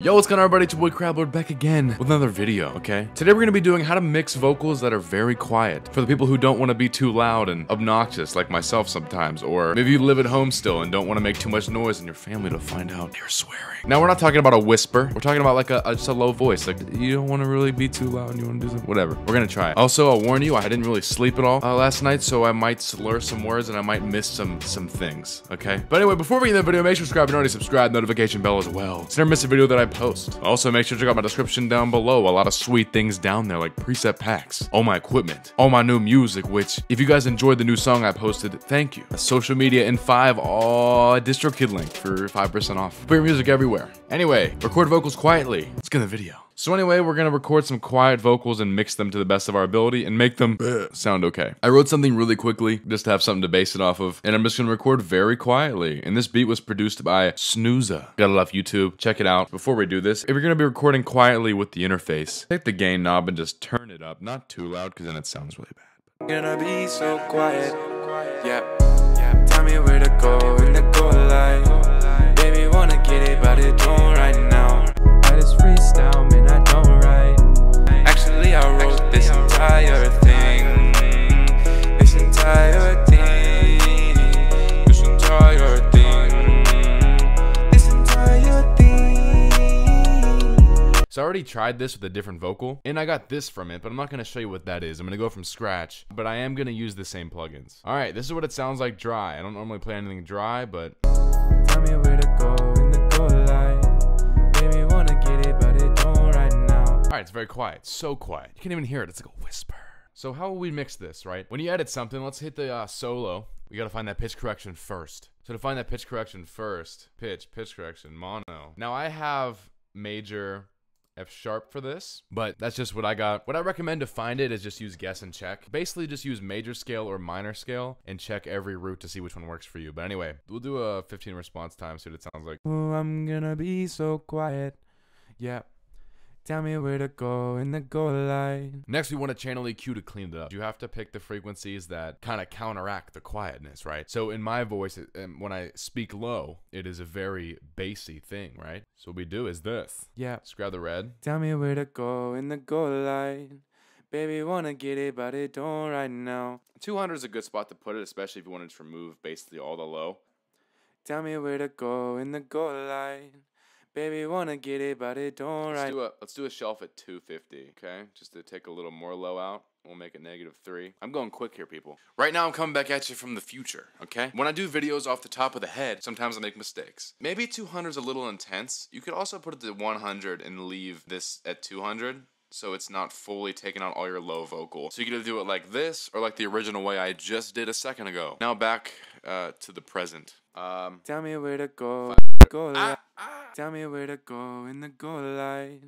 Yo, what's going on everybody? It's your boy Crablord back again with another video, okay? Today we're to be doing how to mix vocals that are very quiet for the people who don't want to be too loud and obnoxious like myself sometimes, or maybe you live at home still and don't want to make too much noise and your family to find out you're swearing. Now, we're not talking about a whisper. We're talking about like a, a just a low voice. Like, you don't want to really be too loud and you want to do something, whatever. We're to try it. Also, I'll warn you, I didn't really sleep at all uh, last night, so I might slur some words and I might miss some some things, okay? But anyway, before we into the video, make sure to subscribe and already subscribe, notification bell as well. So never miss a video that I post. Also, make sure to check out my description down below. A lot of sweet things down there, like preset packs, all my equipment, all my new music, which, if you guys enjoyed the new song I posted, thank you. Social media in five, all DistroKid link for 5% off. Put your music everywhere. Anyway, record vocals quietly. Let's get the video. So anyway, we're gonna record some quiet vocals and mix them to the best of our ability and make them sound okay. I wrote something really quickly just to have something to base it off of, and I'm just gonna record very quietly. And this beat was produced by Snooza. Gotta love YouTube. Check it out. Before we do this, if you're gonna be recording quietly with the interface, take the gain knob and just turn it up. Not too loud, because then it sounds really bad. Gonna be so quiet. Yeah. Tell me where to go in the go light. So I already tried this with a different vocal, and I got this from it, but I'm not going to show you what that is. I'm going to go from scratch, but I am going to use the same plugins. All right, this is what it sounds like dry. I don't normally play anything dry, but Tell me where to go in the go light. Baby, wanna get it, but it don't right now. all right, it's very quiet. So quiet. You can't even hear it. It's like a whisper. So how will we mix this, right? When you edit something, let's hit the uh, solo. We got to find that pitch correction first. So to find that pitch correction first, pitch, pitch correction, mono. Now I have major F sharp for this, but that's just what I got. What I recommend to find it is just use guess and check. Basically, just use major scale or minor scale and check every root to see which one works for you. But anyway, we'll do a 15 response time, see what it sounds like. Oh, I'm gonna be so quiet. Yeah. Tell me where to go in the go light. Next, we want to channel EQ to clean it up. You have to pick the frequencies that kind of counteract the quietness, right? So in my voice, um, when I speak low, it is a very bassy thing, right? So what we do is this. Yeah. Let's grab the red. Tell me where to go in the go light. Baby, wanna get it, but it don't right now. 200 is a good spot to put it, especially if you wanted to remove basically all the low. Tell me where to go in the go light. Baby, wanna get it, but it don't Let's right do a let's do a shelf at 250, okay? Just to take a little more low out. We'll make it negative three. I'm going quick here, people. Right now, I'm coming back at you from the future, okay? When I do videos off the top of the head, sometimes I make mistakes. Maybe 200 is a little intense. You could also put it to 100 and leave this at 200 so it's not fully taking out all your low vocal. So you can either do it like this or like the original way I just did a second ago. Now back uh, to the present. Um, Tell me where to go. Go light. Tell me where to go in the go light.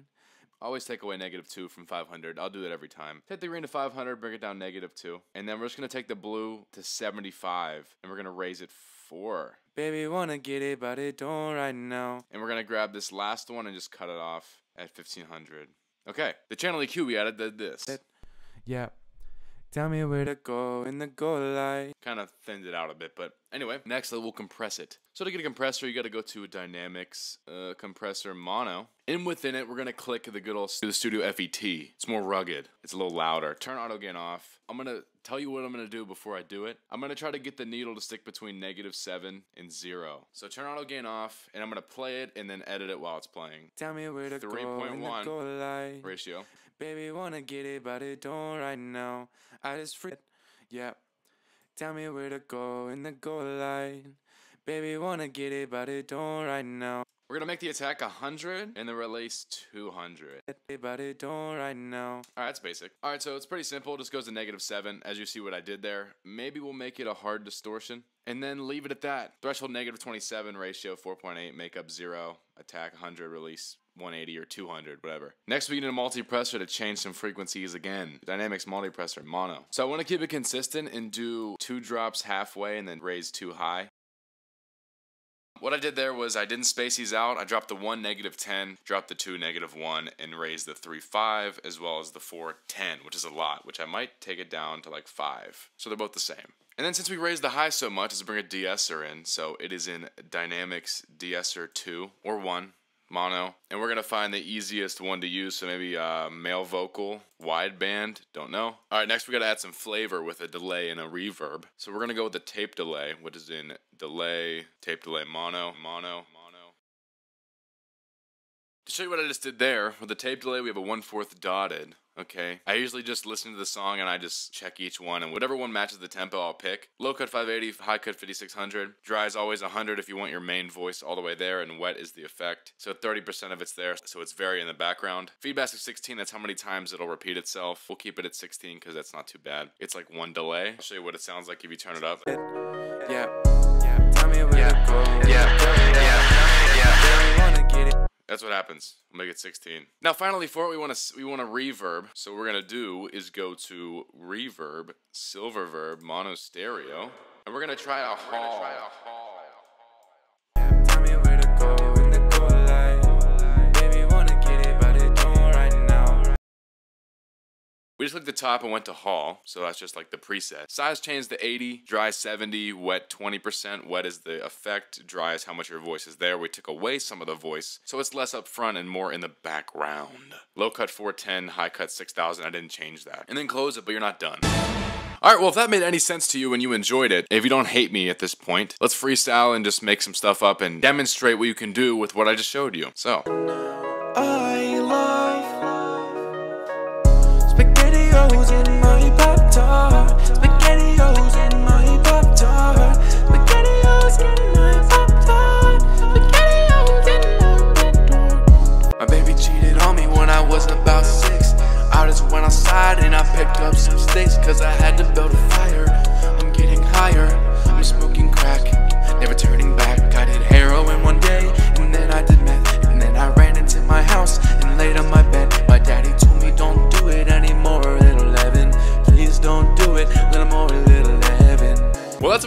Always take away negative 2 from 500. I'll do that every time. Take the green to 500, bring it down negative 2. And then we're just going to take the blue to 75, and we're going to raise it 4. Baby, wanna get it, but it don't right now. And we're going to grab this last one and just cut it off at 1500. Okay, the channel EQ we added did this. Yeah. Tell me where to go in the go light. Kind of thinned it out a bit, but anyway, next we'll compress it. So to get a compressor, you got to go to a Dynamics, uh, Compressor Mono. And within it, we're going to click the good old the Studio FET. It's more rugged. It's a little louder. Turn auto gain off. I'm going to tell you what I'm going to do before I do it. I'm going to try to get the needle to stick between negative 7 and 0. So turn auto gain off, and I'm going to play it and then edit it while it's playing. Tell me where to go in the 3.1 light. Ratio. Baby, wanna get it, but it don't right now. I just free. Yeah. Tell me where to go in the go light. Baby, wanna get it, but it don't right now. We're to make the attack 100 and the release 200. But it don't right now. All right, that's basic. All right, so it's pretty simple. It just goes to negative seven, as you see what I did there. Maybe we'll make it a hard distortion, and then leave it at that. Threshold negative 27, ratio 4.8, makeup zero, attack 100, release 180 or 200, whatever. Next, we need a multipressor to change some frequencies again. Dynamics multipressor, mono. So I want to keep it consistent and do two drops halfway and then raise two high. What I did there was I didn't space these out. I dropped the 1 negative 10, dropped the 2 negative 1, and raised the 3 5 as well as the 4 10, which is a lot, which I might take it down to like 5. So they're both the same. And then since we raised the high so much, let's bring a de-esser in. So it is in Dynamics de-esser 2 or 1, mono. And we're gonna find the easiest one to use, so maybe uh, male vocal, wideband, don't know. All right, next we gotta add some flavor with a delay and a reverb. So we're gonna go with the tape delay, which is in delay, tape delay, mono, mono, mono. To show you what I just did there, with the tape delay, we have a 1 4th dotted. Okay. I usually just listen to the song and I just check each one, and whatever one matches the tempo, I'll pick. Low cut 580, high cut 5600. Dry is always 100 if you want your main voice all the way there, and wet is the effect. So 30% of it's there, so it's very in the background. Feedback is 16, that's how many times it'll repeat itself. We'll keep it at 16 because that's not too bad. It's like one delay. I'll show you what it sounds like if you turn it up. Yeah, yeah. Tell me where to go. Yeah, yeah, That's what happens. We'll make it 16. Now, finally, for it, we want to we want to reverb. So what we're gonna do is go to reverb, SilverVerb, mono stereo, and we're gonna try a hall. We just clicked the top and went to hall, so that's just like the preset. Size changed to 80, dry 70, wet 20%. Wet is the effect, dry is how much your voice is there. We took away some of the voice, so it's less up front and more in the background. Low cut 410, high cut 6000. I didn't change that. And then close it, but you're not done. Alright, well, if that made any sense to you and you enjoyed it, if you don't hate me at this point, let's freestyle and just make some stuff up and demonstrate what you can do with what I just showed you. So, outside and I picked up some sticks cause I had to build a fire. I'm getting higher.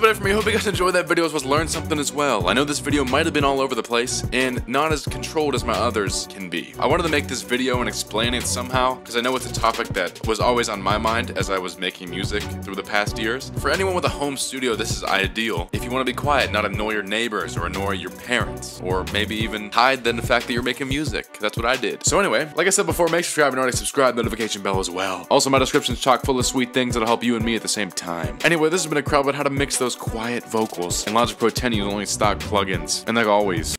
About it for me. Hope you guys enjoyed that video as well as learned something as well. I know this video might have been all over the place and not as controlled as my others can be. I wanted to make this video and explain it somehow because I know it's a topic that was always on my mind as I was making music through the past years. For anyone with a home studio, this is ideal. If you want to be quiet, not annoy your neighbors or annoy your parents, or maybe even hide the fact that you're making music. That's what I did. So anyway, like I said before, make sure you haven't already subscribed, notification bell as well. Also, my description's chock full of sweet things that'll help you and me at the same time. Anyway, this has been a crowd about how to mix those quiet vocals. And Logic Pro 10 uses only stock plugins. And like always.